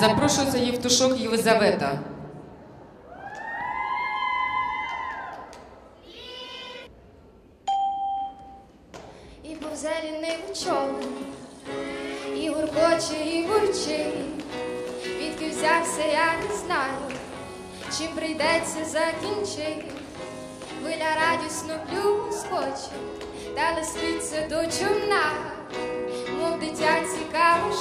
Запрошується Євтушок Єлизавета. І був зелений човен, і гуркоче, і бурчить. Відки взявся, я не знаю, чим прийдеться закінчити. Хвиля радісно плюскоче, та листиться до човна, мов дитя цікаво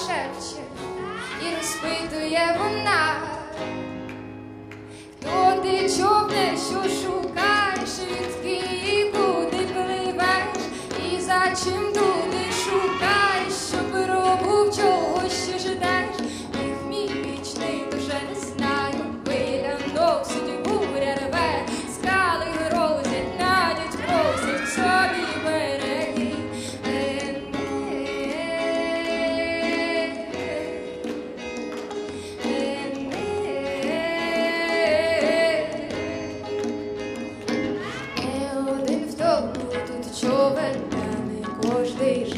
чим туди шукаєш, щоб пробув чогось ще ждеш, їх мій вічний дуже не знаю, хвиля носить, буря рве, скали грозять, надять просять собі береги. Не один в тому тут човен, кожний ж.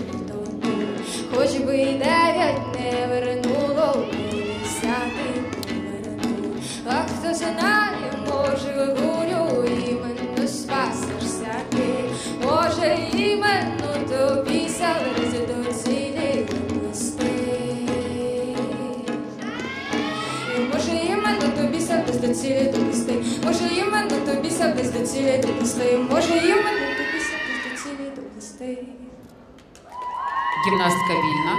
Хоч би й дев'ять не вернуло, десятий поверну. А хто знає, може, гурю іменно спасешся ти. Може, іменно тобі залез до цілі донести. І Може іменно тобі садись до цілі довести, може іменно тобі садись до цілі довести, може іменно Гімнастка вільна.